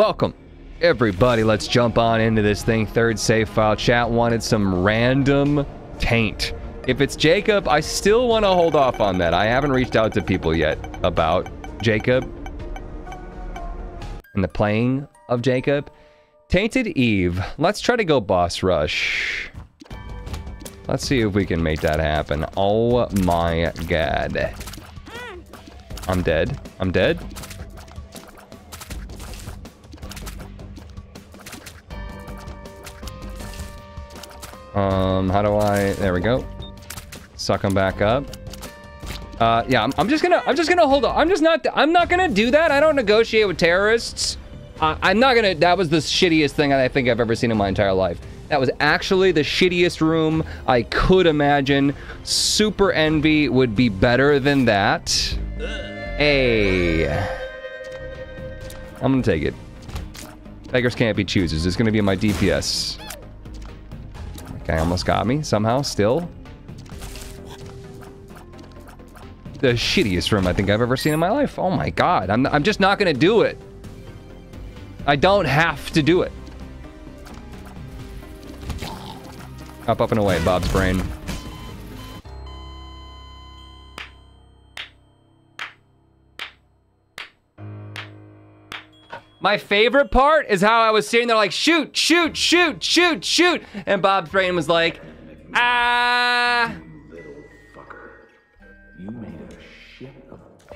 Welcome, everybody. Let's jump on into this thing. Third save file. Chat wanted some random taint. If it's Jacob, I still want to hold off on that. I haven't reached out to people yet about Jacob and the playing of Jacob. Tainted Eve. Let's try to go boss rush. Let's see if we can make that happen. Oh my god. I'm dead. I'm dead. Um, how do I... There we go. Suck him back up. Uh, yeah, I'm, I'm just gonna... I'm just gonna hold on. I'm just not... I'm not gonna do that. I don't negotiate with terrorists. I'm not gonna... That was the shittiest thing I think I've ever seen in my entire life. That was actually the shittiest room I could imagine. Super Envy would be better than that. Hey. I'm gonna take it. Beggars can't be choosers. It's gonna be my DPS. Okay, almost got me somehow, still. The shittiest room I think I've ever seen in my life. Oh my god, I'm, I'm just not gonna do it. I don't have to do it. Up, up, and away, Bob's brain. My favorite part is how I was sitting there like, shoot, shoot, shoot, shoot, shoot. And Bob's brain was like, ah.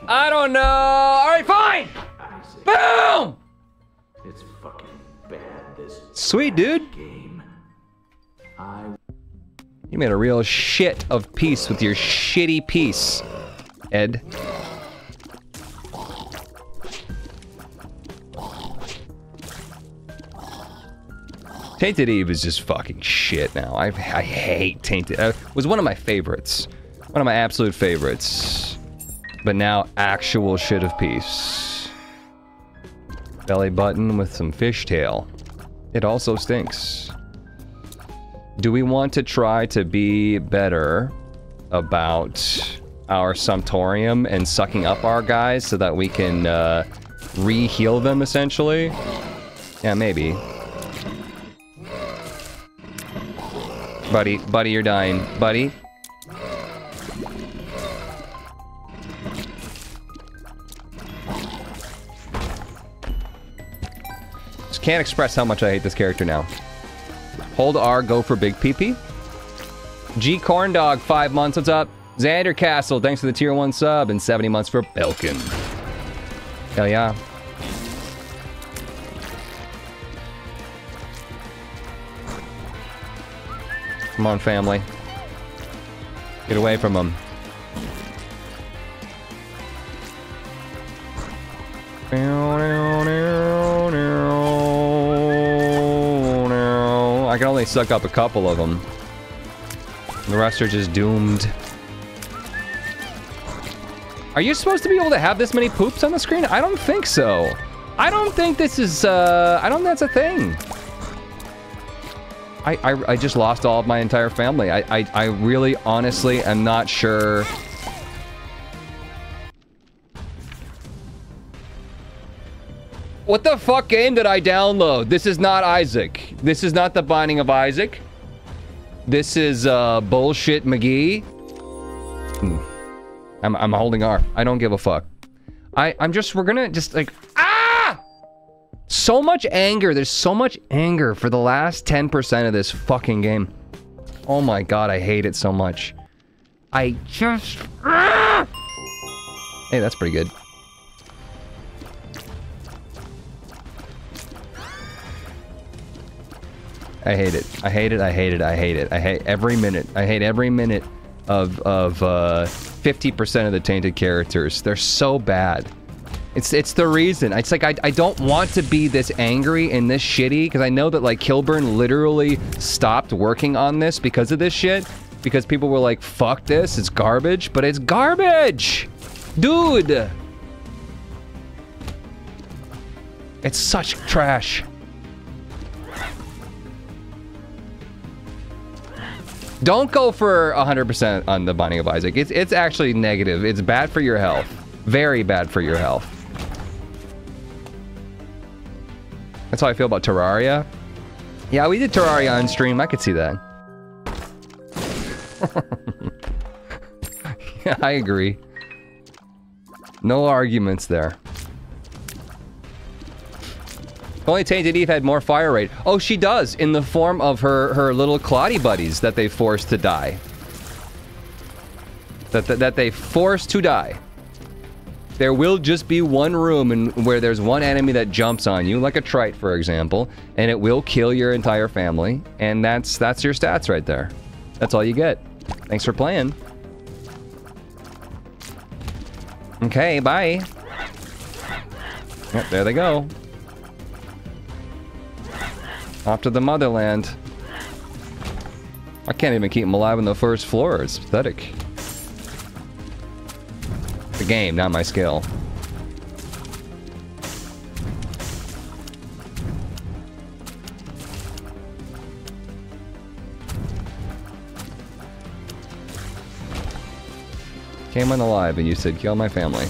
I don't know. All right, fine. Boom. It's fucking bad, this Sweet, dude. game. I You made a real shit of peace with your shitty piece, Ed. Tainted Eve is just fucking shit now. I, I hate Tainted. Uh, was one of my favorites. One of my absolute favorites. But now, actual shit of peace. Belly button with some fishtail. It also stinks. Do we want to try to be better about our Sumptorium and sucking up our guys so that we can uh, re-heal them, essentially? Yeah, maybe. Buddy, buddy, you're dying. Buddy? Just can't express how much I hate this character now. Hold R, go for big PP. G Corndog, five months, what's up? Xander Castle, thanks for the tier one sub, and 70 months for Belkin. Hell yeah. Come on, family. Get away from them. I can only suck up a couple of them. The rest are just doomed. Are you supposed to be able to have this many poops on the screen? I don't think so. I don't think this is, uh, I don't think that's a thing. I, I, I just lost all of my entire family. I, I, I really, honestly am not sure. What the fuck game did I download? This is not Isaac. This is not the Binding of Isaac. This is, uh, bullshit McGee. Hmm. I'm, I'm holding R. I don't give a fuck. I, I'm just, we're gonna just like! So much anger. There's so much anger for the last 10% of this fucking game. Oh my god, I hate it so much. I just... Hey, that's pretty good. I hate it. I hate it. I hate it. I hate it. I hate every minute. I hate every minute of of uh 50% of the tainted characters. They're so bad. It's it's the reason. It's like I, I don't want to be this angry and this shitty because I know that like Kilburn literally stopped working on this because of this shit. Because people were like, fuck this, it's garbage. But it's garbage! Dude! It's such trash. Don't go for 100% on the Binding of Isaac. It's, it's actually negative. It's bad for your health. Very bad for your health. That's how I feel about Terraria. Yeah, we did Terraria on stream. I could see that. yeah, I agree. No arguments there. Only Tainted Eve had more fire rate. Oh, she does, in the form of her, her little Claudie buddies that they forced to die. That, that, that they forced to die. There will just be one room in, where there's one enemy that jumps on you, like a trite, for example, and it will kill your entire family, and that's that's your stats right there. That's all you get. Thanks for playing. Okay, bye. Yep, there they go. Off to the motherland. I can't even keep them alive on the first floor. It's pathetic. The game, not my skill. Came on alive and you said kill my family.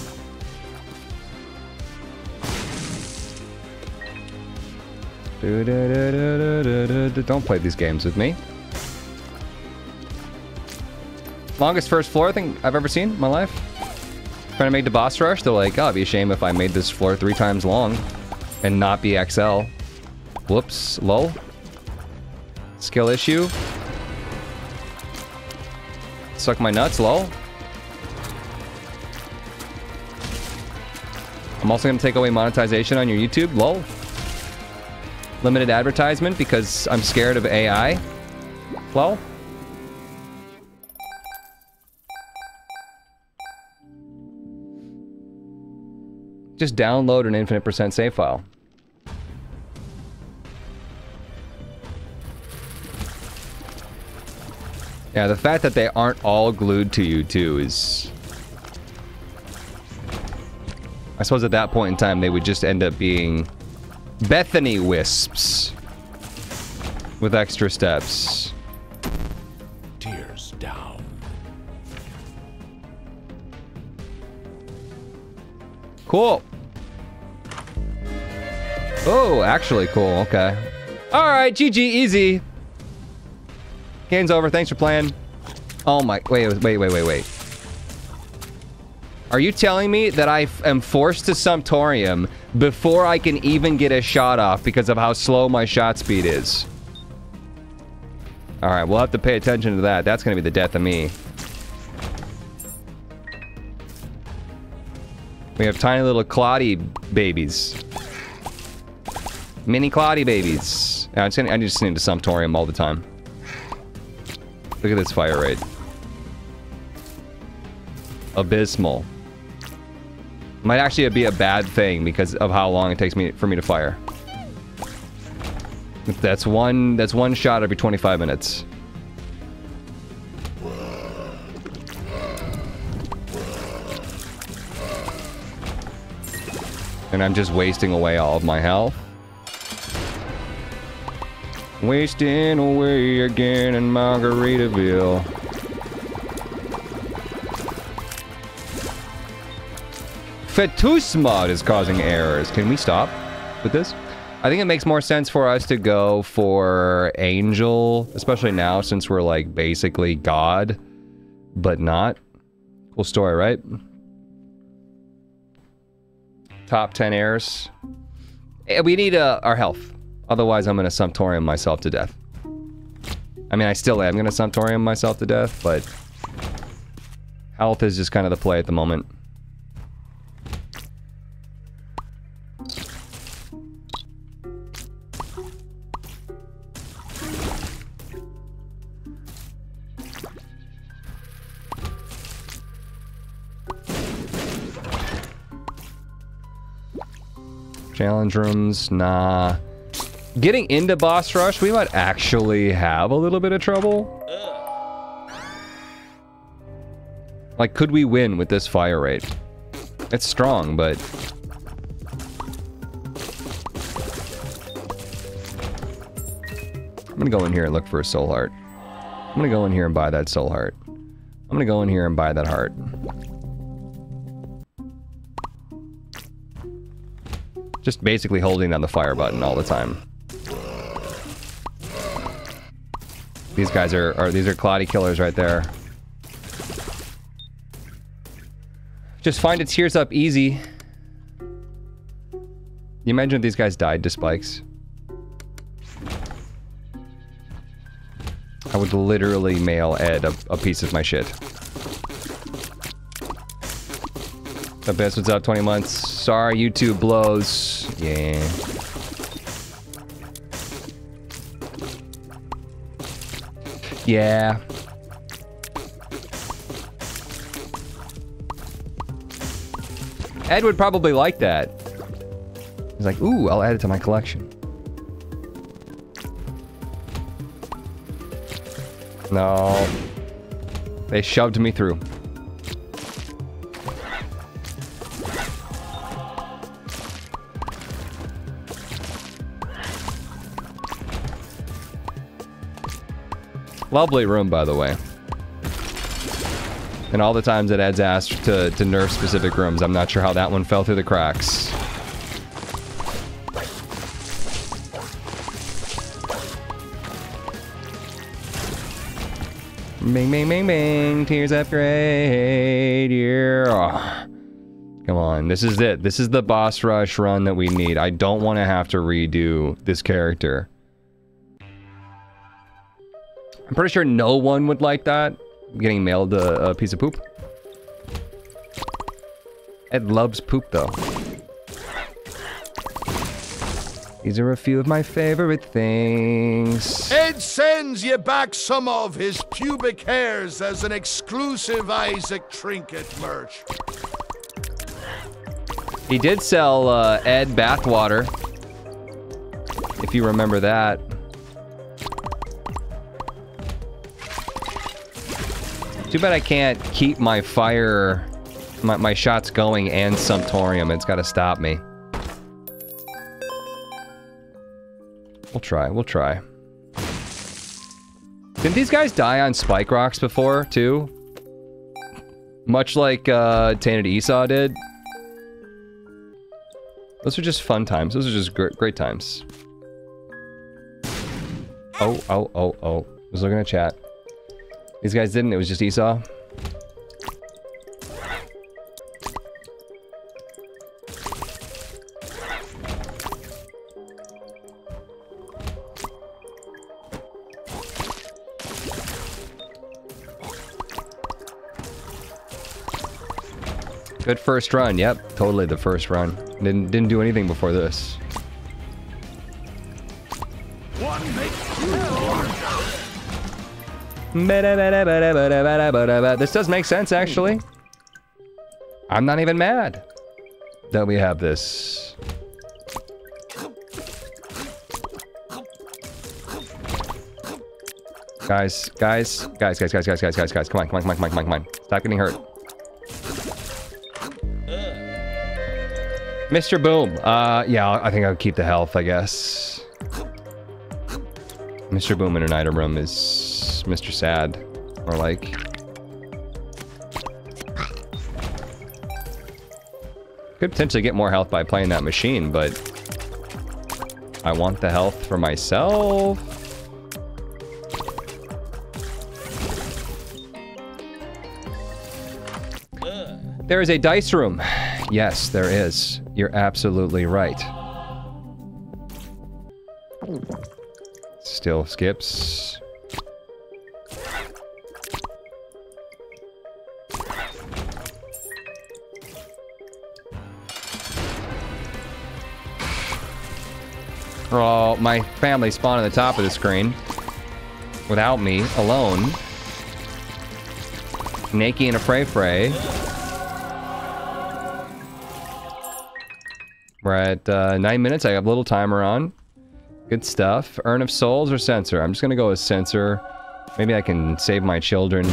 Don't play these games with me. Longest first floor thing I've ever seen in my life. Trying to make the boss rush, they're like, oh, it'd be a shame if I made this floor three times long and not be XL. Whoops, lol. Skill issue. Suck my nuts, lol. I'm also going to take away monetization on your YouTube, lol. Limited advertisement because I'm scared of AI, lol. Just download an infinite percent save file. Yeah, the fact that they aren't all glued to you too is... I suppose at that point in time they would just end up being Bethany wisps with extra steps. Tears down. Cool. Oh, actually cool. Okay. All right, GG, easy. Game's over. Thanks for playing. Oh my, wait, wait, wait, wait, wait. Are you telling me that I am forced to Sumptorium before I can even get a shot off because of how slow my shot speed is? All right, we'll have to pay attention to that. That's going to be the death of me. We have tiny little Claudie babies. Mini Claudie babies. I just, I just need to Sumptorium all the time. Look at this fire rate. Abysmal. Might actually be a bad thing because of how long it takes me for me to fire. That's one that's one shot every 25 minutes. And I'm just wasting away all of my health. Wasting away again in Margaritaville. Fetus mod is causing errors. Can we stop with this? I think it makes more sense for us to go for Angel, especially now since we're like basically God, but not. Cool story, right? Top 10 errors. Eh, We need uh, our health. Otherwise, I'm going to Sumptorium myself to death. I mean, I still am going to Sumptorium myself to death, but... Health is just kind of the play at the moment. Rooms, nah. Getting into boss rush, we might actually have a little bit of trouble. Like, could we win with this fire rate? It's strong, but... I'm gonna go in here and look for a soul heart. I'm gonna go in here and buy that soul heart. I'm gonna go in here and buy that heart. Just basically holding down the fire button all the time. These guys are, are these are cloudy killers right there. Just find its tears up easy. You imagine if these guys died to spikes? I would literally mail Ed a, a piece of my shit. The best what's up 20 months. Sorry, YouTube blows. Yeah. Yeah. Ed would probably like that. He's like, ooh, I'll add it to my collection. No. They shoved me through. Lovely room, by the way. And all the times that Ed's asked to, to nerf specific rooms, I'm not sure how that one fell through the cracks. Bing, bing, bing, bing. Tears upgrade. Yeah. Come on. This is it. This is the boss rush run that we need. I don't want to have to redo this character. I'm pretty sure no one would like that. Getting mailed a, a piece of poop. Ed loves poop, though. These are a few of my favorite things. Ed sends you back some of his pubic hairs as an exclusive Isaac trinket merch. He did sell uh, Ed bathwater. If you remember that. Too bad I can't keep my fire, my, my shots going and Sumptorium. It's got to stop me. We'll try, we'll try. Didn't these guys die on spike rocks before, too? Much like uh, Tainted Esau did. Those are just fun times. Those are just great, great times. Oh, oh, oh, oh. I was looking at chat. These guys didn't, it was just Esau. Good first run. Yep, totally the first run. Didn't didn't do anything before this. This does make sense, actually. I'm not even mad that we have this. Guys, guys, guys, guys, guys, guys, guys, guys, guys, come on, come on, come on, come on, come on, come on. Stop getting hurt. Mr. Boom. Uh, yeah, I think I'll keep the health, I guess. Mr. Boom in an item room is Mr. Sad. Or like... Could potentially get more health by playing that machine, but... I want the health for myself. There is a dice room. Yes, there is. You're absolutely right. Still skips. Oh, my family spawned on the top of the screen. Without me, alone. Nakey and a Fray Fray. We're at uh, nine minutes. I have a little timer on. Good stuff. Urn of Souls or Censer? I'm just gonna go with Censer. Maybe I can save my children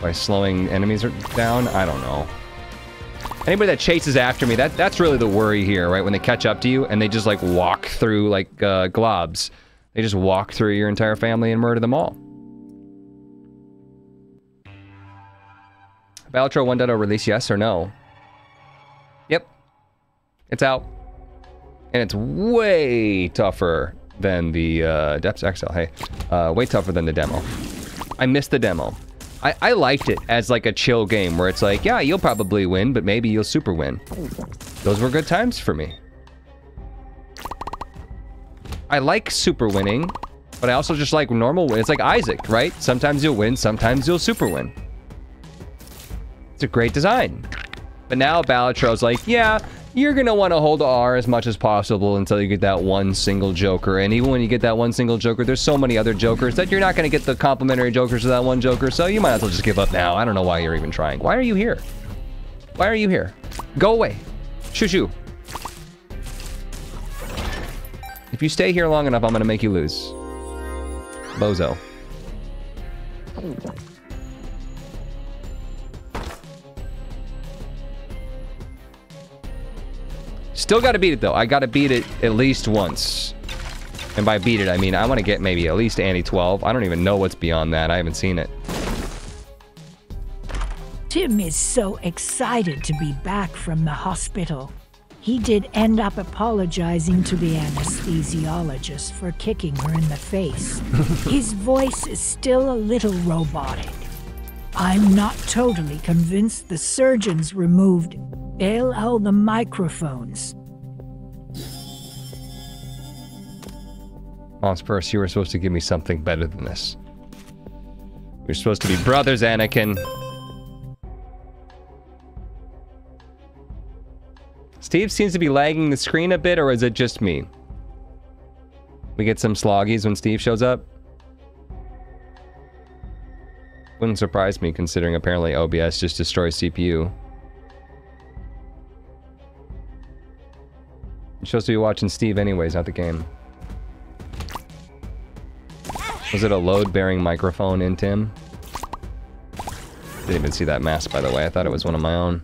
by slowing enemies down. I don't know. Anybody that chases after me, that that's really the worry here, right? When they catch up to you and they just like walk through like uh, globs. They just walk through your entire family and murder them all. Balatro 1.0 release, yes or no? Yep. It's out. And it's way tougher than the uh, Depths XL. Hey, uh, way tougher than the demo. I missed the demo. I, I liked it as like a chill game where it's like, yeah, you'll probably win, but maybe you'll super win. Those were good times for me. I like super winning, but I also just like normal win. It's like Isaac, right? Sometimes you'll win, sometimes you'll super win. It's a great design. But now Balatron's like, yeah, you're going to want to hold R as much as possible until you get that one single Joker. And even when you get that one single Joker, there's so many other Jokers that you're not going to get the complementary Jokers of that one Joker. So you might as well just give up now. I don't know why you're even trying. Why are you here? Why are you here? Go away. Shoo shoo. If you stay here long enough, I'm going to make you lose. Bozo. Still got to beat it, though. I got to beat it at least once. And by beat it, I mean I want to get maybe at least Ante 12. I don't even know what's beyond that. I haven't seen it. Tim is so excited to be back from the hospital. He did end up apologizing to the anesthesiologist for kicking her in the face. His voice is still a little robotic. I'm not totally convinced the surgeons removed all the microphones. Mom's purse, you were supposed to give me something better than this. We're supposed to be brothers, Anakin. Steve seems to be lagging the screen a bit, or is it just me? We get some sloggies when Steve shows up. Wouldn't surprise me, considering apparently OBS just destroys CPU. Supposed to be watching Steve anyways, not the game. Was it a load-bearing microphone in Tim? Didn't even see that mask, by the way. I thought it was one of my own.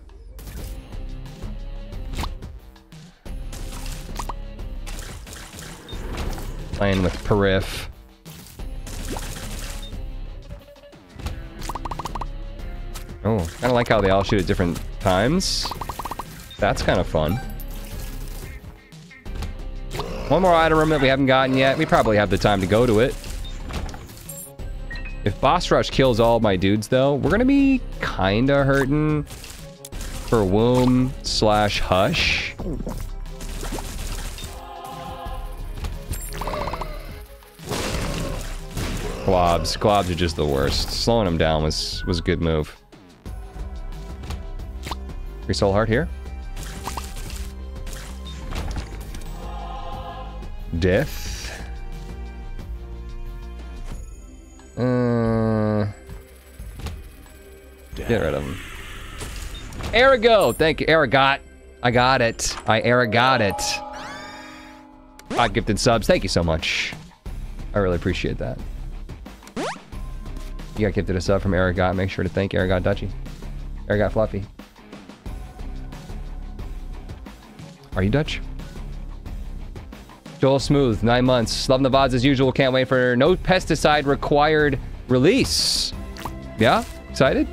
Playing with Perif. Oh, kind of like how they all shoot at different times. That's kind of fun. One more item room that we haven't gotten yet. We probably have the time to go to it. If Boss Rush kills all my dudes, though, we're gonna be kinda hurting for Womb slash Hush. Globs. Globs are just the worst. Slowing them down was, was a good move. Free Soul Heart here. Death. Uh, get rid of him. Arago! Thank you, Aragot. I got it. I Aragot it. Five gifted subs. Thank you so much. I really appreciate that. You got gifted a sub from Aragot. Make sure to thank Aragot Dutchy. Aragot Fluffy. Are you Dutch? Joel Smooth, nine months. Love the VODs as usual. Can't wait for no pesticide required release. Yeah? Excited?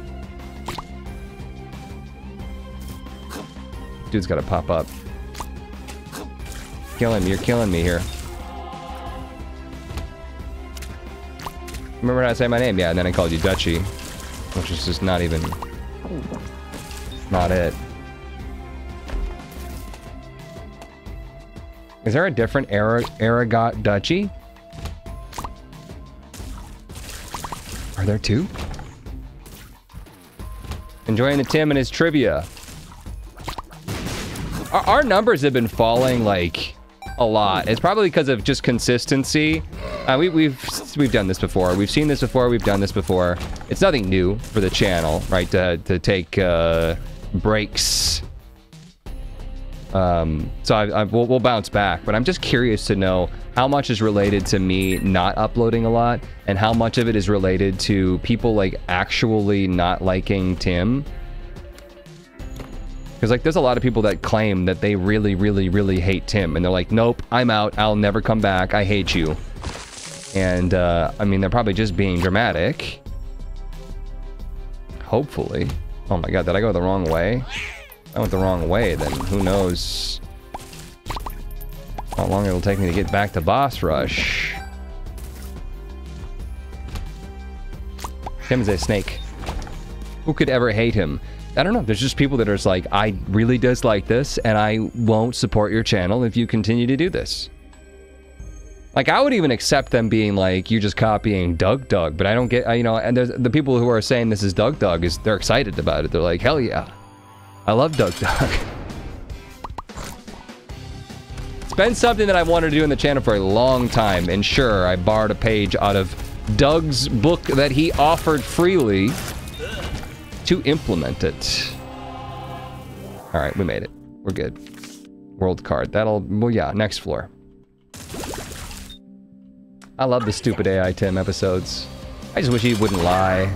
Dude's gotta pop up. Killing me. You're killing me here. Remember how to say my name? Yeah, and then I called you Dutchy. Which is just not even... Not it. Is there a different Ara Aragot duchy? Are there two? Enjoying the Tim and his trivia. Our, our numbers have been falling like a lot. It's probably because of just consistency. Uh, we, we've we've done this before. We've seen this before. We've done this before. It's nothing new for the channel, right? To to take uh, breaks um, so I, I, we'll, we'll bounce back, but I'm just curious to know how much is related to me not uploading a lot and how much of it is related to people like actually not liking Tim. Because like there's a lot of people that claim that they really, really, really hate Tim and they're like, nope, I'm out. I'll never come back. I hate you. And uh, I mean, they're probably just being dramatic. Hopefully. Oh my god, did I go the wrong way? I went the wrong way, then who knows How long it'll take me to get back to boss rush. Him is a snake. Who could ever hate him? I don't know. There's just people that are like, I really dislike this, and I won't support your channel if you continue to do this. Like, I would even accept them being like, you're just copying DougDoug, but I don't get, you know, and there's the people who are saying this is DougDoug is they're excited about it. They're like, hell yeah, I love Doug it's been something that I wanted to do in the channel for a long time, and sure, I borrowed a page out of Doug's book that he offered freely to implement it. All right, we made it. We're good. World card. That'll, well, yeah, next floor. I love the stupid AI Tim episodes. I just wish he wouldn't lie.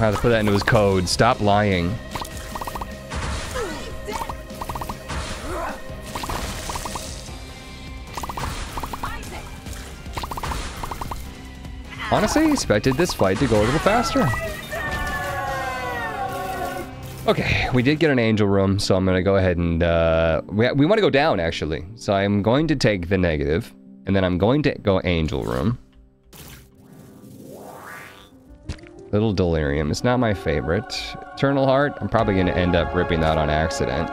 Have to put that into his code. Stop lying. Honestly, I expected this fight to go a little faster. Okay, we did get an angel room, so I'm gonna go ahead and, uh, we, we want to go down, actually. So I'm going to take the negative, and then I'm going to go angel room. Little delirium, it's not my favorite. Eternal heart, I'm probably gonna end up ripping that on accident.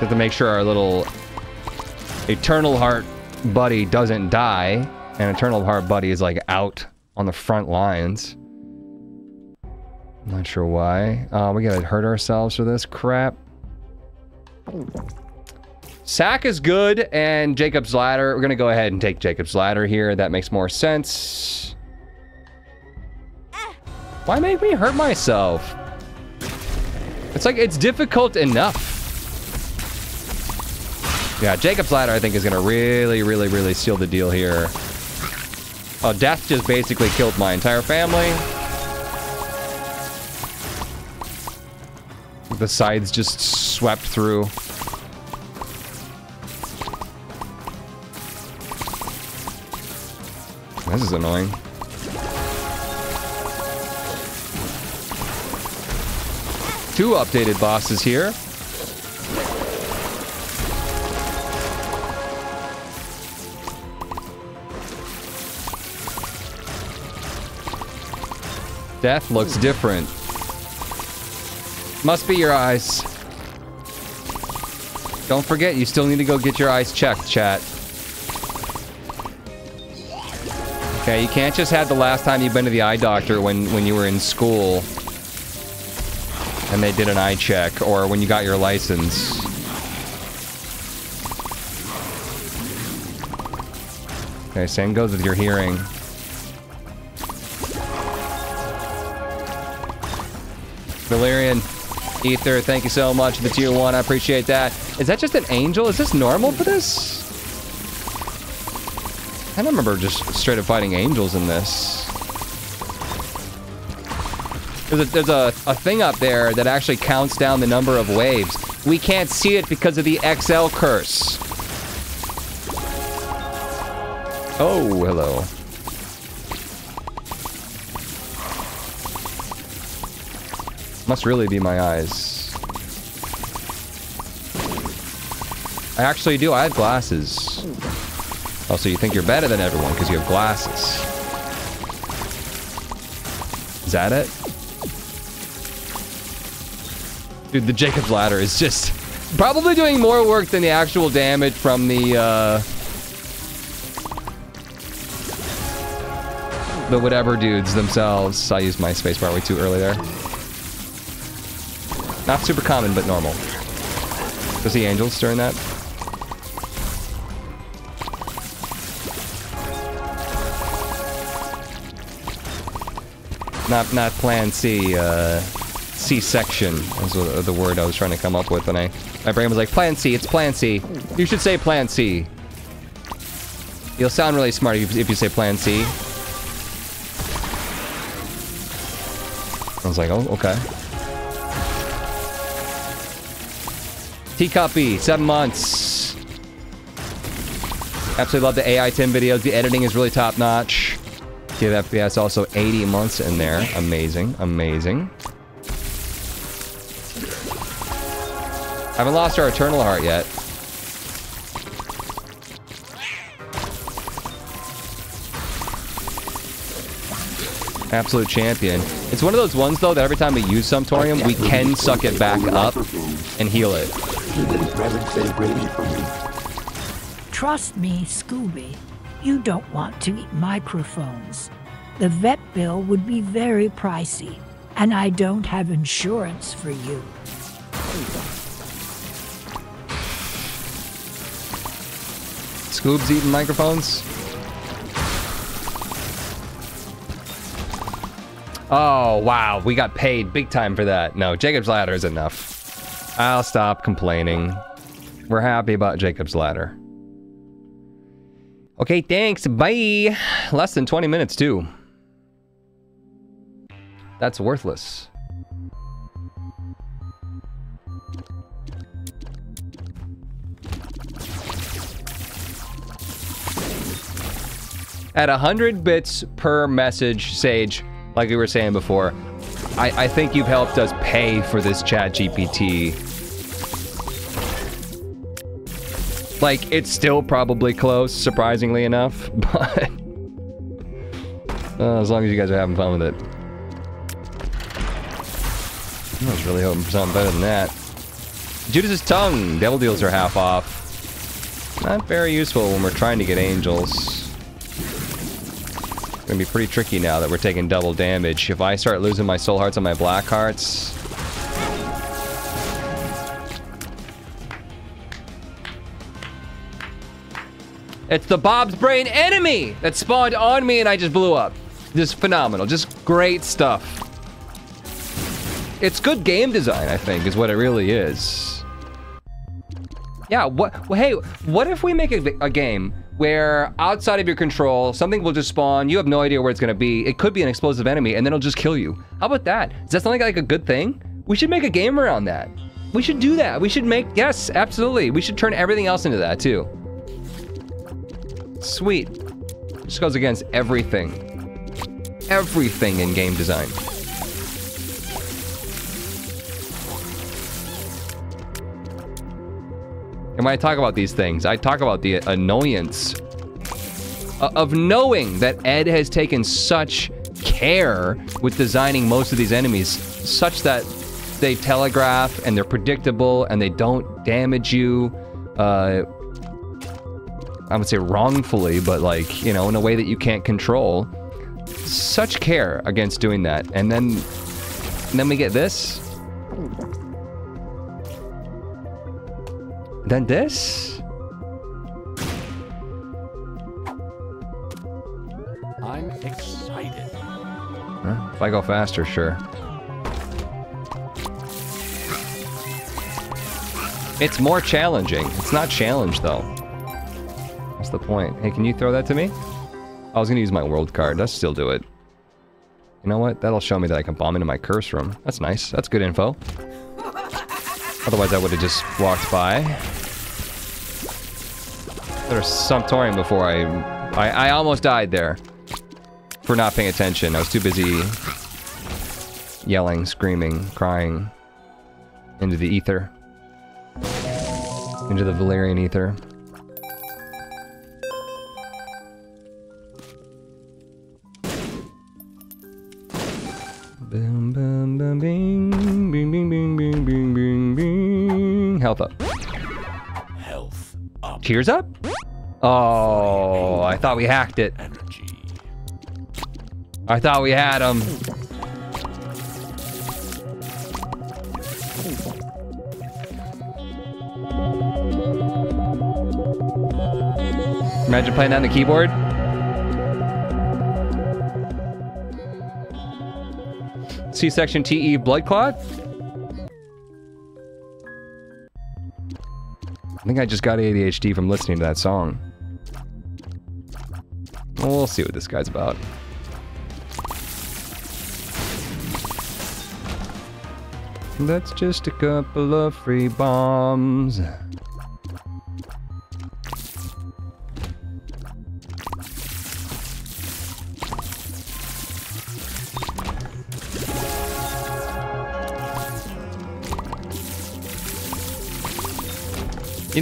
Have to make sure our little Eternal Heart buddy doesn't die, and Eternal Heart buddy is like out on the front lines. Not sure why. Uh, we gotta hurt ourselves for this crap. Sack is good, and Jacob's Ladder. We're gonna go ahead and take Jacob's Ladder here. That makes more sense. Why make me hurt myself? It's like, it's difficult enough. Yeah, Jacob's Ladder, I think, is going to really, really, really seal the deal here. Oh, Death just basically killed my entire family. The sides just swept through. This is annoying. Two updated bosses here. Death looks different. Must be your eyes. Don't forget, you still need to go get your eyes checked, chat. Okay, you can't just have the last time you've been to the eye doctor when, when you were in school and they did an eye check, or when you got your license. Okay, same goes with your hearing. Valerian, Ether, thank you so much for the tier one. I appreciate that. Is that just an angel? Is this normal for this? I don't remember just straight up fighting angels in this. There's, a, there's a, a thing up there that actually counts down the number of waves. We can't see it because of the XL curse. Oh, hello. Must really be my eyes. I actually do. I have glasses. Oh, so you think you're better than everyone because you have glasses. Is that it? Dude, the Jacob's Ladder is just probably doing more work than the actual damage from the, uh... The whatever dudes themselves. I used my spacebar way too early there. Not super common, but normal. Does the angels during that? Not not plan C, uh, C-section is the, word I was trying to come up with, and I my brain was like, Plan C, it's Plan C. You should say Plan C. You'll sound really smart if, if you say Plan C. I was like, oh, okay. Teacuppy, seven months. Absolutely love the AI Tim videos. The editing is really top notch. 60 of FPS, also 80 months in there. Amazing, amazing. Haven't lost our Eternal Heart yet. Absolute champion. It's one of those ones, though, that every time we use Sumptorium, we can suck it back up and heal it. Trust me, Scooby. You don't want to eat microphones. The vet bill would be very pricey, and I don't have insurance for you. Scoob's eating microphones? Oh, wow. We got paid big time for that. No, Jacob's Ladder is enough. I'll stop complaining. We're happy about Jacob's Ladder. Okay, thanks. Bye. Less than 20 minutes, too. That's worthless. At 100 bits per message, Sage, like we were saying before, I, I think you've helped us pay for this chat GPT. Like, it's still probably close, surprisingly enough, but... uh, as long as you guys are having fun with it. I was really hoping for something better than that. Judas's tongue! Devil deals are half off. Not very useful when we're trying to get angels. It's Gonna be pretty tricky now that we're taking double damage. If I start losing my soul hearts on my black hearts... It's the Bob's Brain enemy that spawned on me and I just blew up. Just phenomenal. Just great stuff. It's good game design, I think, is what it really is. Yeah, what, well, hey, what if we make a, a game where outside of your control, something will just spawn, you have no idea where it's gonna be, it could be an explosive enemy, and then it'll just kill you. How about that? Is that like, like a good thing? We should make a game around that. We should do that. We should make, yes, absolutely. We should turn everything else into that too. Sweet. This goes against everything. Everything in game design. And when I talk about these things, I talk about the annoyance of knowing that Ed has taken such care with designing most of these enemies, such that they telegraph and they're predictable and they don't damage you. Uh, I would say wrongfully, but like, you know, in a way that you can't control. Such care against doing that. And then, and then we get this. Then this? I'm excited. Huh? If I go faster, sure. It's more challenging. It's not challenge, though. What's the point? Hey, can you throw that to me? I was gonna use my world card. Let's still do it. You know what? That'll show me that I can bomb into my curse room. That's nice. That's good info. Otherwise, I would have just walked by. There's some Sumptorium before I, I... I almost died there. For not paying attention. I was too busy yelling, screaming, crying into the ether. Into the Valerian ether. Tears up? Oh, I thought we hacked it. I thought we had him. Imagine playing that on the keyboard. C-section TE blood clot? Think I just got ADHD from listening to that song. We'll see what this guy's about. That's just a couple of free bombs.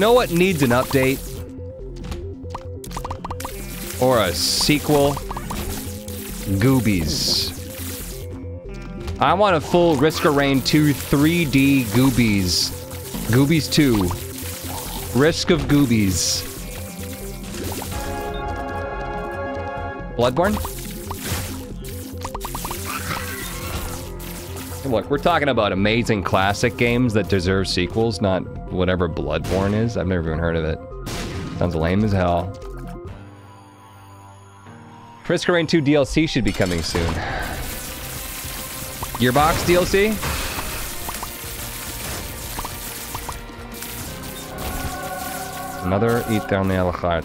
You know what needs an update? Or a sequel? Goobies. I want a full Risk of Rain 2 3D Goobies. Goobies 2. Risk of Goobies. Bloodborne? Look, we're talking about amazing classic games that deserve sequels, not whatever Bloodborne is. I've never even heard of it. Sounds lame as hell. Risk of Rain 2 DLC should be coming soon. Gearbox DLC? Another Eternal Heart.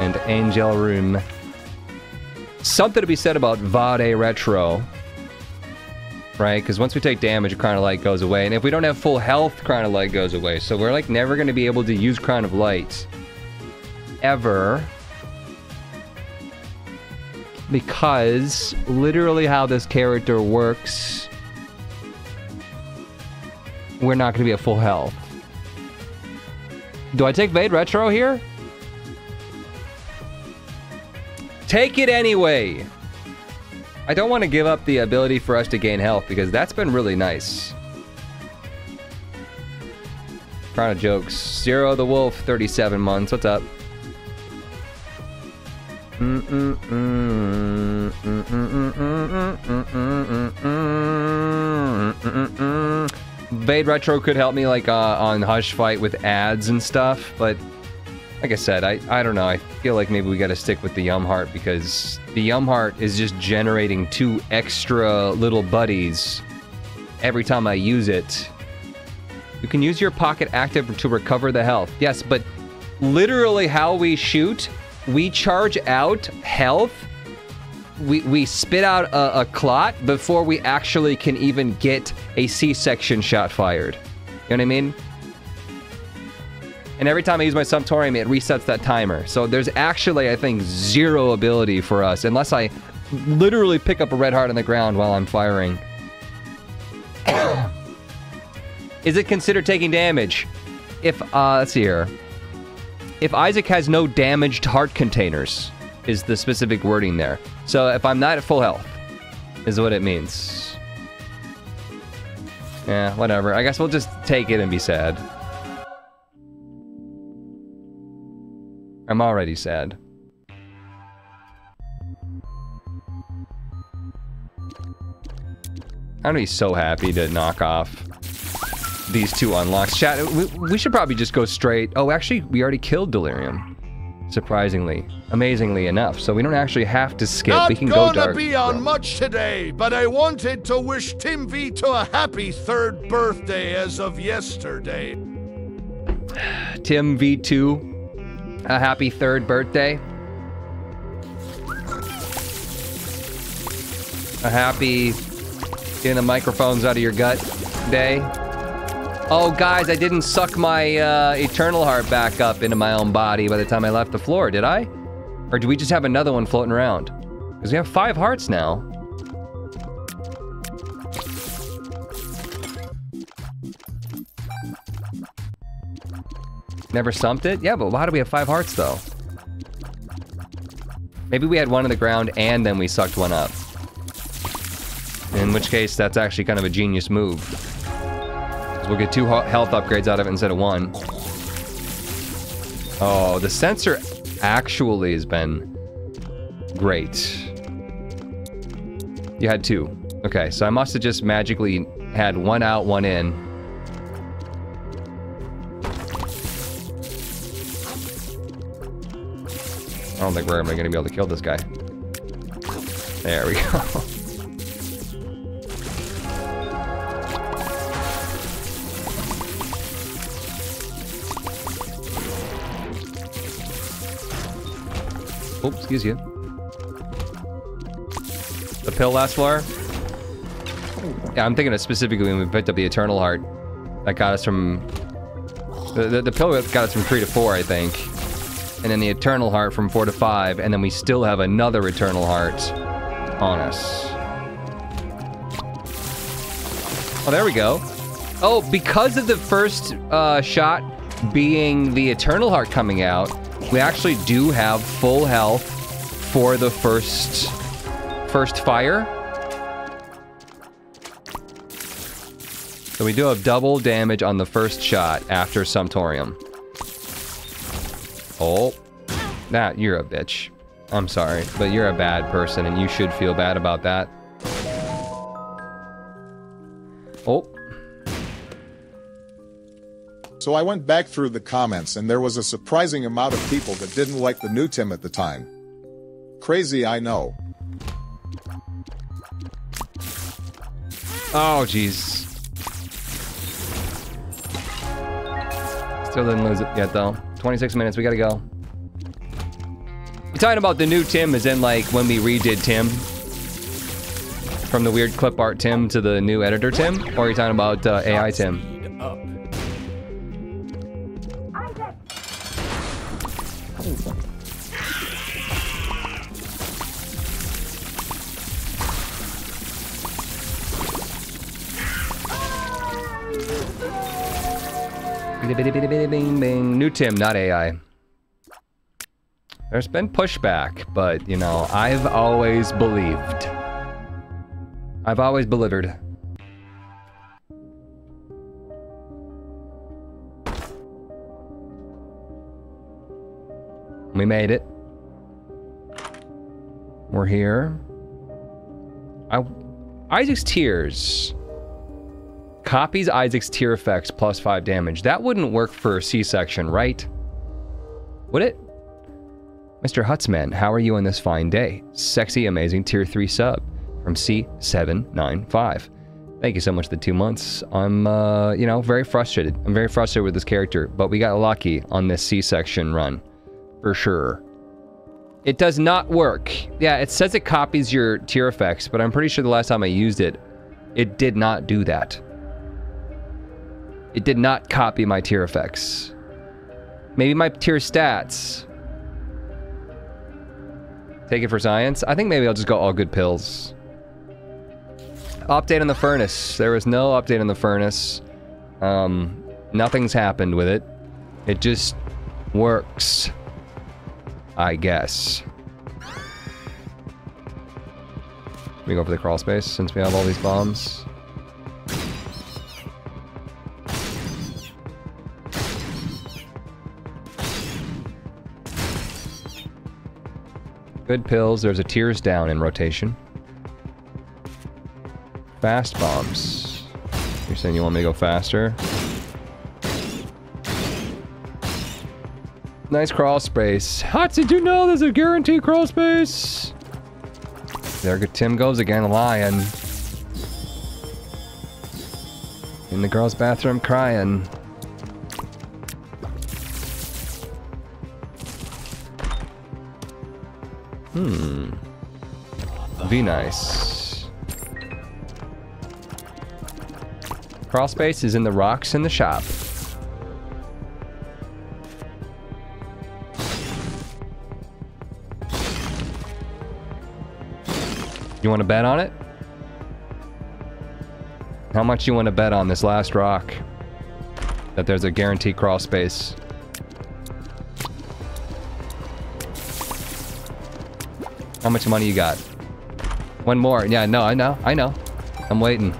And Angel Room. Something to be said about Vade Retro. Right? Because once we take damage, Crown of Light goes away. And if we don't have full health, Crown of Light goes away. So we're like never going to be able to use Crown of Light. Ever because literally how this character works, we're not going to be at full health. Do I take Vade Retro here? Take it anyway! I don't want to give up the ability for us to gain health because that's been really nice. Crown of Jokes. Zero the Wolf, 37 months. What's up? Vade Retro could help me like uh, on Hush Fight with ads and stuff, but like I said, I, I don't know. I feel like maybe we got to stick with the Yum Heart because the Yum Heart is just generating two extra little buddies every time I use it. You can use your pocket active to recover the health. Yes, but literally how we shoot we charge out health. We, we spit out a, a clot before we actually can even get a C-section shot fired. You know what I mean? And every time I use my Sumptorium, it resets that timer. So there's actually, I think, zero ability for us, unless I literally pick up a red heart on the ground while I'm firing. Is it considered taking damage? If, uh, let's see here if Isaac has no damaged heart containers, is the specific wording there. So if I'm not at full health, is what it means. Yeah, whatever. I guess we'll just take it and be sad. I'm already sad. I'm gonna be so happy to knock off these two unlocks. Chat, we, we, should probably just go straight. Oh, actually, we already killed Delirium. Surprisingly. Amazingly enough. So we don't actually have to skip. Not we can gonna go dark. be on much today, but I wanted to wish Tim V to a happy third birthday as of yesterday. Tim V2, a happy third birthday. A happy getting the microphones out of your gut day. Oh, guys, I didn't suck my uh, Eternal Heart back up into my own body by the time I left the floor, did I? Or do we just have another one floating around? Because we have five hearts now. Never sumped it? Yeah, but why do we have five hearts, though? Maybe we had one on the ground and then we sucked one up. In which case, that's actually kind of a genius move. We'll get two health upgrades out of it instead of one. Oh, the Censer actually has been great. You had two. Okay, so I must have just magically had one out, one in. I don't think we're going to be able to kill this guy. There we go. Oops, excuse you. The pill last floor? Yeah, I'm thinking of specifically when we picked up the Eternal Heart. That got us from... The, the, the pill got us from 3 to 4, I think. And then the Eternal Heart from 4 to 5, and then we still have another Eternal Heart on us. Oh, there we go. Oh, because of the first uh, shot being the Eternal Heart coming out, we actually do have full health for the first first fire. So we do have double damage on the first shot after Sumptorium. Oh. Nah, you're a bitch. I'm sorry, but you're a bad person and you should feel bad about that. Oh. So I went back through the comments and there was a surprising amount of people that didn't like the new Tim at the time. Crazy, I know. Oh, jeez. Still didn't lose it yet, though. 26 minutes, we gotta go. You talking about the new Tim as in, like, when we redid Tim? From the weird clip art Tim to the new editor Tim? Or are you talking about uh, AI Tim? New Tim, not AI. There's been pushback, but, you know, I've always believed. I've always believered. We made it. We're here. I, Isaac's Tears copies Isaac's tear effects plus 5 damage. That wouldn't work for a C-section, right? Would it? Mr. Hutzman, how are you on this fine day? Sexy, amazing tear 3 sub from C795. Thank you so much for the two months. I'm, uh, you know, very frustrated. I'm very frustrated with this character, but we got lucky on this C-section run. For sure. It does not work. Yeah, it says it copies your tier effects, but I'm pretty sure the last time I used it, it did not do that. It did not copy my tear effects. Maybe my tear stats. Take it for science. I think maybe I'll just go all good pills. Update on the furnace. There was no update on the furnace. Um, nothing's happened with it. It just works. I guess. We go for the crawl space since we have all these bombs. Good pills. There's a tears down in rotation. Fast bombs. You're saying you want me to go faster? Nice crawl space. Hot, did you know there's a guaranteed crawl space? There Tim goes again, lying. In the girl's bathroom crying. Be nice. Crawl space is in the rocks in the shop. You want to bet on it? How much you want to bet on this last rock? That there's a guaranteed crawl space. How much money you got? One more. Yeah, no, I know. I know. I'm waiting.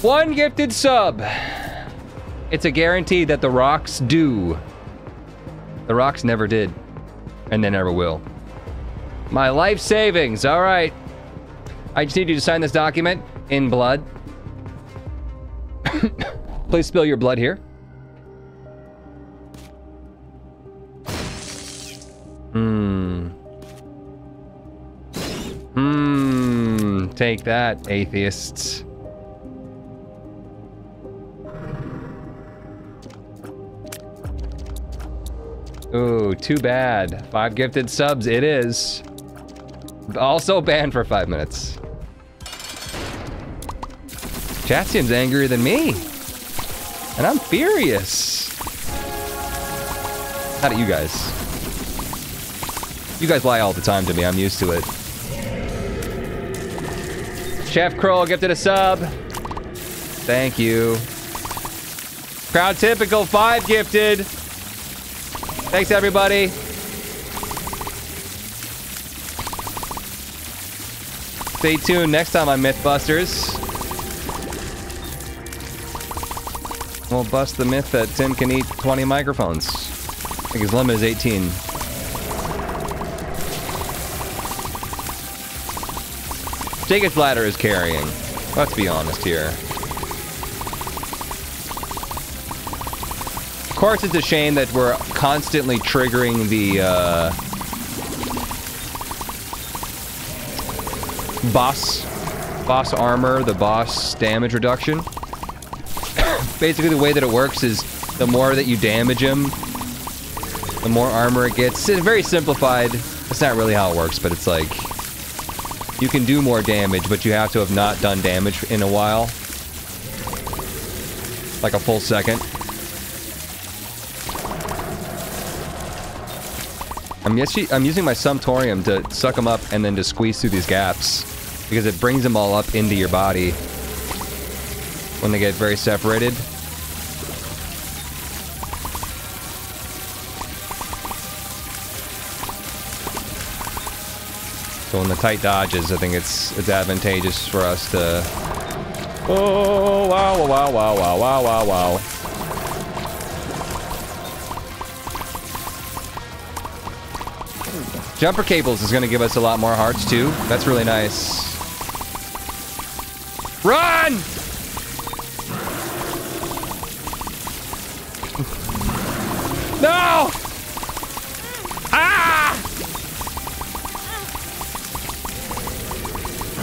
One gifted sub. It's a guarantee that the rocks do. The rocks never did. And they never will. My life savings. All right. I just need you to sign this document in blood. Please spill your blood here. Take that, atheists. Ooh, too bad. Five gifted subs, it is. Also banned for five minutes. Chat seems angrier than me. And I'm furious. How do you guys. You guys lie all the time to me. I'm used to it. Chef Kroll gifted a sub. Thank you. Crowd typical five gifted. Thanks everybody. Stay tuned next time on Mythbusters. We'll bust the myth that Tim can eat 20 microphones. I think his limit is 18. Jacob's ladder is carrying. Let's be honest here. Of course, it's a shame that we're constantly triggering the uh, boss boss armor, the boss damage reduction. Basically, the way that it works is the more that you damage him, the more armor it gets. It's very simplified. It's not really how it works, but it's like you can do more damage, but you have to have not done damage in a while. Like a full second. I'm, I'm using my Sumptorium to suck them up and then to squeeze through these gaps. Because it brings them all up into your body when they get very separated. So in the tight dodges, I think it's it's advantageous for us to. Oh wow wow wow wow wow wow wow! Jumper cables is going to give us a lot more hearts too. That's really nice. Run!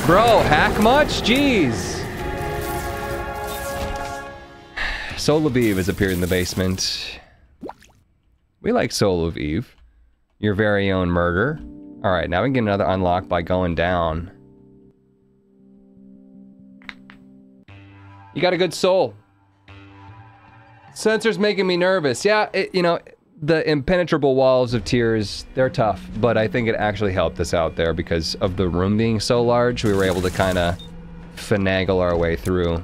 Bro, hack much? Jeez. Soul of Eve has appeared in the basement. We like Soul of Eve. Your very own murder. Alright, now we can get another unlock by going down. You got a good soul. Censer's making me nervous. Yeah, it, you know, the impenetrable walls of tears, they're tough, but I think it actually helped us out there because of the room being so large, we were able to kind of finagle our way through.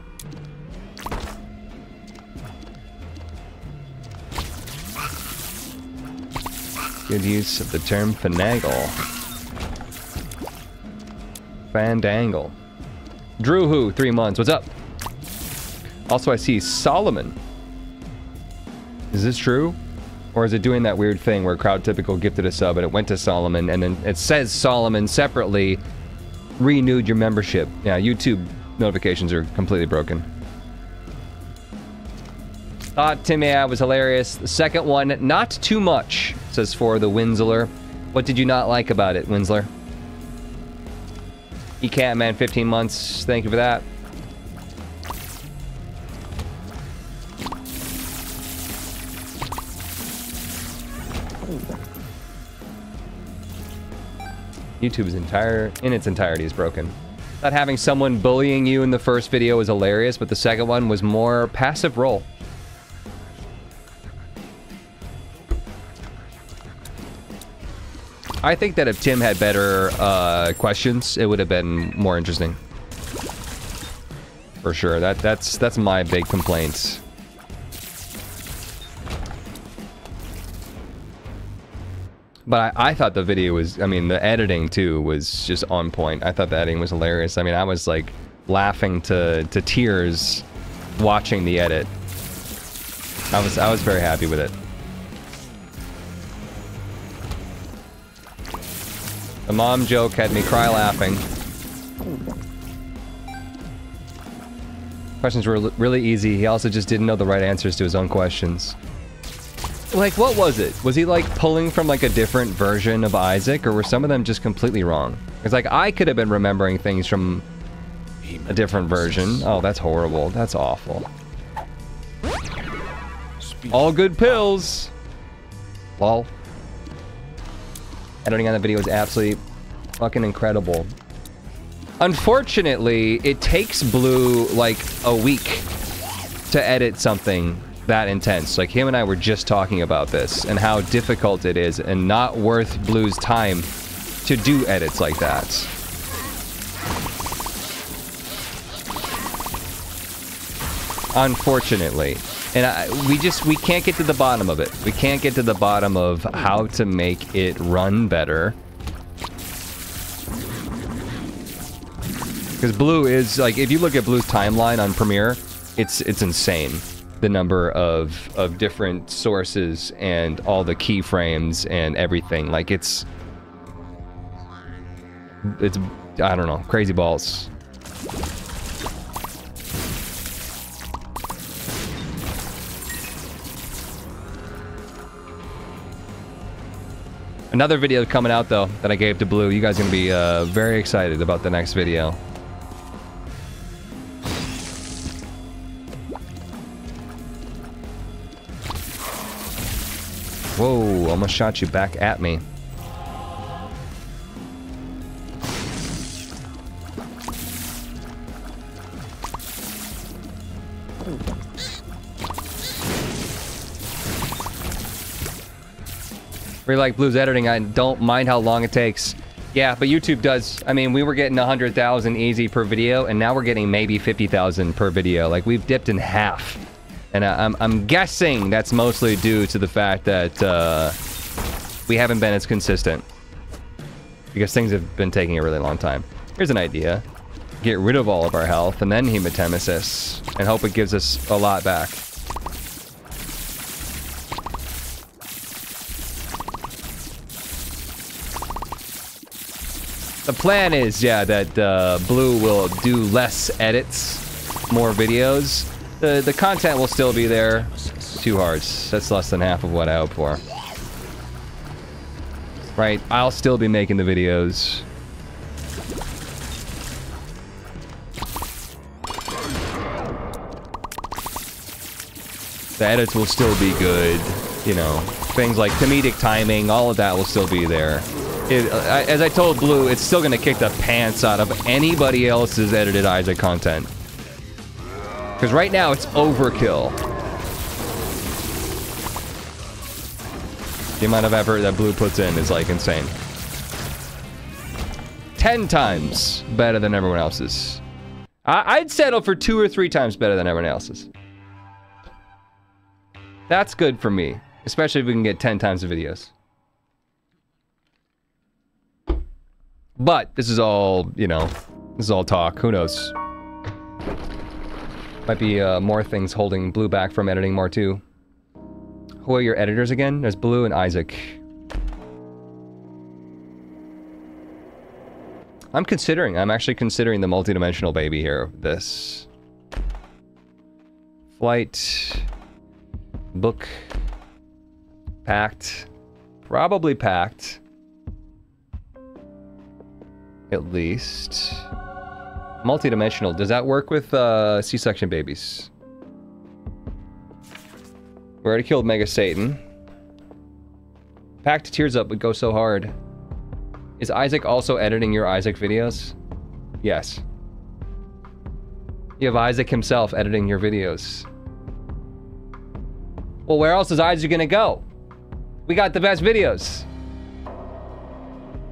Good use of the term finagle. Fandangle. Drew Who, three months. What's up? Also, I see Solomon. Is this true? Or is it doing that weird thing where Crowd Typical gifted a sub and it went to Solomon and then it says Solomon separately renewed your membership? Yeah, YouTube notifications are completely broken. Thought Timmy was hilarious. The second one, not too much, says for the Winsler. What did you not like about it, Winsler? E-Cat Man, 15 months. Thank you for that. YouTube's entire, in its entirety, is broken. Not having someone bullying you in the first video was hilarious, but the second one was more passive role. I think that if Tim had better uh, questions, it would have been more interesting. For sure. That that's that's my big complaint. But I, I, thought the video was, I mean, the editing too was just on point. I thought the editing was hilarious. I mean, I was like laughing to, to tears watching the edit. I was, I was very happy with it. The mom joke had me cry laughing. Questions were really easy. He also just didn't know the right answers to his own questions. Like, what was it? Was he, like, pulling from, like, a different version of Isaac, or were some of them just completely wrong? It's like, I could have been remembering things from a different version. Oh, that's horrible. That's awful. All good pills! Lol. Editing on the video is absolutely fucking incredible. Unfortunately, it takes Blue, like, a week to edit something that intense. Like, him and I were just talking about this and how difficult it is and not worth Blue's time to do edits like that. unfortunately. And I, we just we can't get to the bottom of it. We can't get to the bottom of how to make it run better. Because Blue is like, if you look at Blue's timeline on Premiere, it's it's insane. The number of of different sources and all the keyframes and everything. Like it's it's I don't know, crazy balls. Another video coming out though that I gave to Blue. You guys are gonna be uh, very excited about the next video. Whoa, almost shot you back at me. Really like Blue's editing. I don't mind how long it takes. Yeah, but YouTube does. I mean, we were getting 100,000 easy per video, and now we're getting maybe 50,000 per video. Like, we've dipped in half. And I, I'm, I'm guessing that's mostly due to the fact that uh, we haven't been as consistent. Because things have been taking a really long time. Here's an idea. Get rid of all of our health, and then Hematemesis, and hope it gives us a lot back. The plan is, yeah, that uh, Blue will do less edits, more videos. The the content will still be there. Two hearts. That's less than half of what I hope for. Right, I'll still be making the videos. The edits will still be good, you know. Things like comedic timing, all of that will still be there. It, uh, as I told Blue, it's still gonna kick the pants out of anybody else's edited Isaac content. Because right now it's overkill. The amount of effort that Blue puts in is like insane. Ten times better than everyone else's. I I'd settle for two or three times better than everyone else's. That's good for me, especially if we can get 10 times the videos. But this is all, you know, this is all talk. Who knows? Might be uh, more things holding Blue back from editing more too. Who are your editors again? There's Blue and Isaac. I'm considering, I'm actually considering the multidimensional baby here. This. Flight. Book. Pact. Probably Pact. At least. Multidimensional. Does that work with uh, C-section babies? We already killed Mega Satan. Pact Tears Up would go so hard. Is Isaac also editing your Isaac videos? Yes. You have Isaac himself editing your videos. Well, where else is Isaac gonna go? We got the best videos.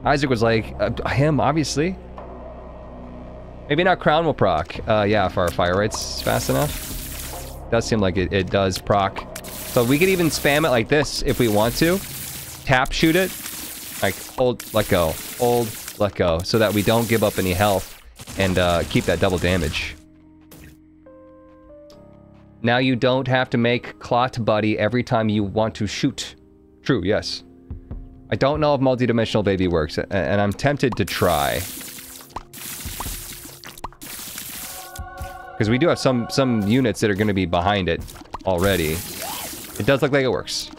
Isaac was like, uh, him, obviously. Maybe not Crown will proc. Uh, yeah, if our fire rate's fast enough. Does seem like it, it does proc. So we could even spam it like this if we want to. Tap shoot it. Like, hold, let go. Hold, let go. So that we don't give up any health and uh, keep that double damage. Now you don't have to make Clot Buddy every time you want to shoot. True, yes. I don't know if multidimensional baby works, and I'm tempted to try. Because we do have some, some units that are going to be behind it already. It does look like it works.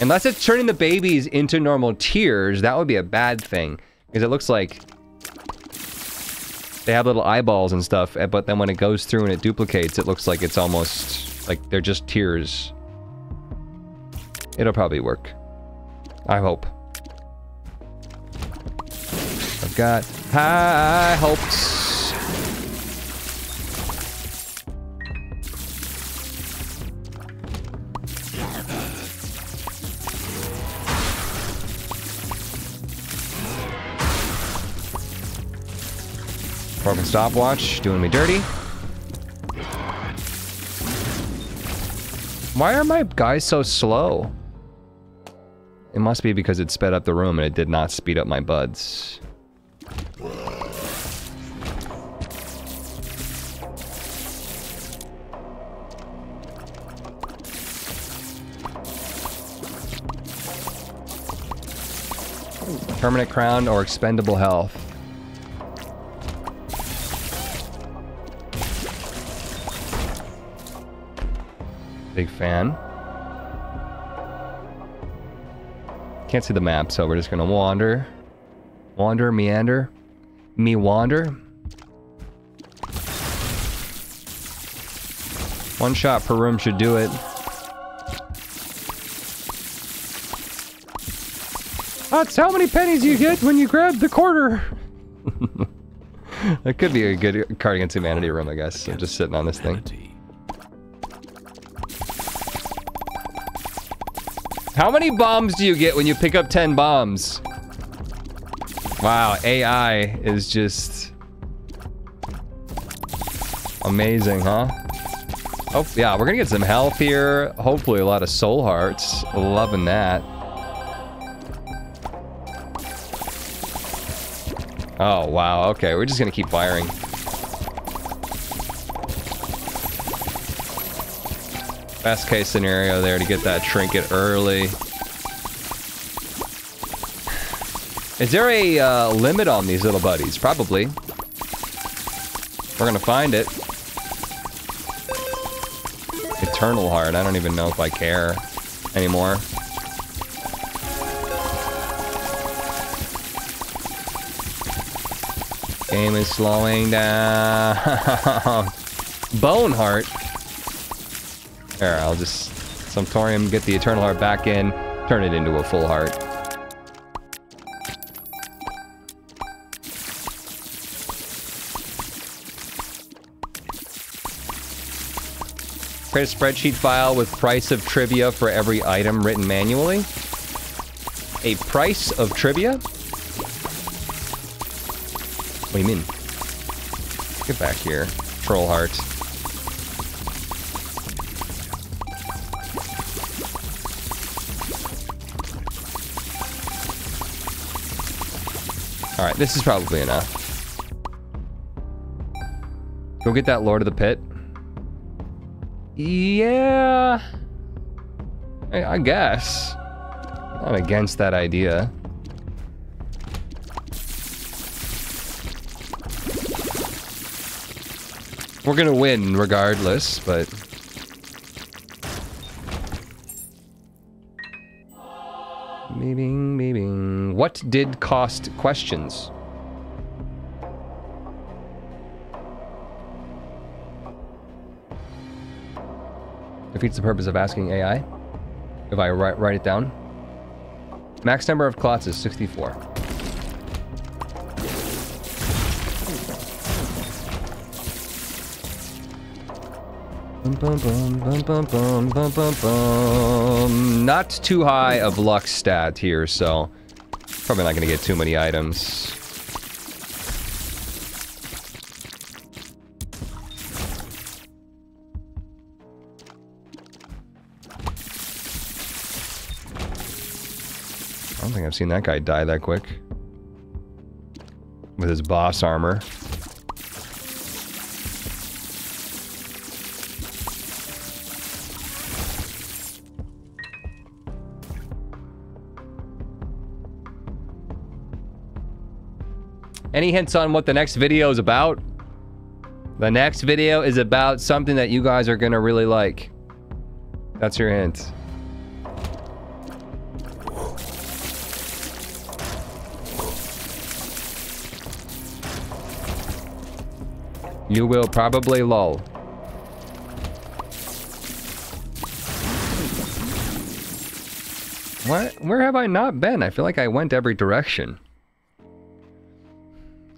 Unless it's turning the babies into normal tears, that would be a bad thing. Because it looks like they have little eyeballs and stuff, eh, but then when it goes through and it duplicates, it looks like it's almost like they're just tears. It'll probably work. I hope. I've got high hopes. Broken stopwatch, doing me dirty. Why are my guys so slow? It must be because it sped up the room and it did not speed up my buds. Permanent crown or expendable health. Big fan. Can't see the map, so we're just gonna wander. Wander, meander. Me wander. One shot per room should do it. That's how many pennies you get when you grab the quarter. that could be a good card against humanity room, I guess. I'm just sitting on this thing. How many bombs do you get when you pick up 10 bombs? Wow, AI is just amazing, huh? Oh, yeah, we're gonna get some health here. Hopefully a lot of soul hearts. Loving that. Oh, wow, okay, we're just gonna keep firing. Best case scenario there to get that trinket early. Is there a uh, limit on these little buddies? Probably. We're gonna find it. Eternal Heart. I don't even know if I care anymore. Game is slowing down. Bone Heart. There, I'll just Sumptorium, get the Eternal Heart back in, turn it into a full heart. Create a spreadsheet file with price of trivia for every item written manually. A price of trivia? What do you mean? Get back here. Troll heart. Alright, this is probably enough. Go get that Lord of the Pit. Yeah. I, I guess. Not against that idea. We're gonna win regardless, but... did cost questions. Defeats the purpose of asking AI. If I write, write it down. Max number of clots is 64. Not too high of luck stat here, so probably not gonna get too many items. I don't think I've seen that guy die that quick. With his boss armor. Any hints on what the next video is about? The next video is about something that you guys are gonna really like. That's your hint. You will probably lull. What? Where have I not been? I feel like I went every direction.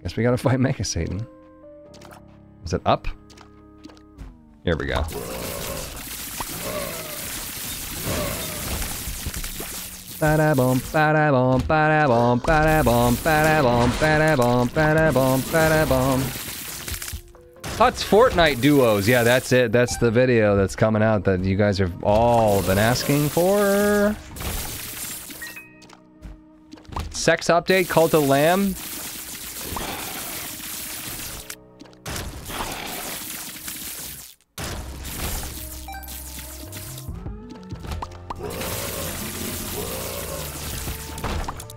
Guess we gotta fight Mega Satan. Is it up? Here we go. Ba-da-bum, ba-da-bum, ba-da-bum, ba-da-bum, ba-da-bum, ba-da-bum, ba-da-bum, ba-da-bum. Hutts Fortnite duos. Yeah, that's it. That's the video that's coming out that you guys have all been asking for. Sex update, Cult of Lamb.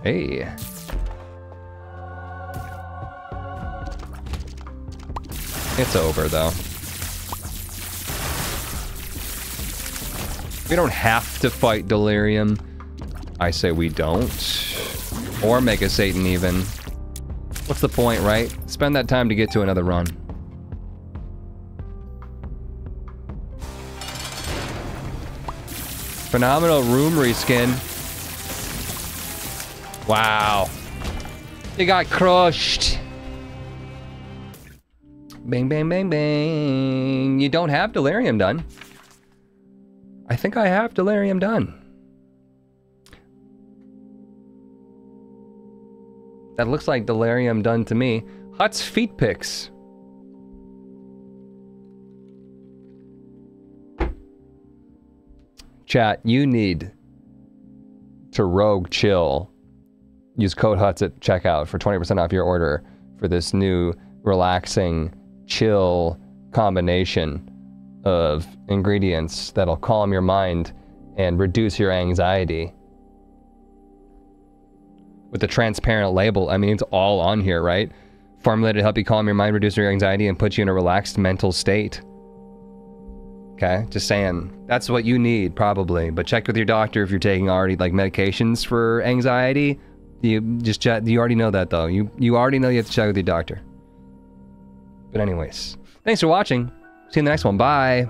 Hey. It's over, though. We don't have to fight Delirium. I say we don't. Or Mega Satan, even. What's the point, right? Spend that time to get to another run. Phenomenal room reskin. Wow. You got crushed. Bang, bang, bang, bang. You don't have delirium done. I think I have delirium done. That looks like delirium done to me. Hutts' feet pics. Chat, you need to rogue chill. Use code HUTTS at checkout for 20% off your order for this new relaxing chill combination of ingredients that'll calm your mind and reduce your anxiety. With the transparent label, I mean, it's all on here, right? Formulated to help you calm your mind, reduce your anxiety, and put you in a relaxed mental state. Okay, just saying. That's what you need, probably. But check with your doctor if you're taking already like medications for anxiety. You just chat. You already know that though. You you already know you have to check with your doctor. But anyways, thanks for watching. See you in the next one. Bye.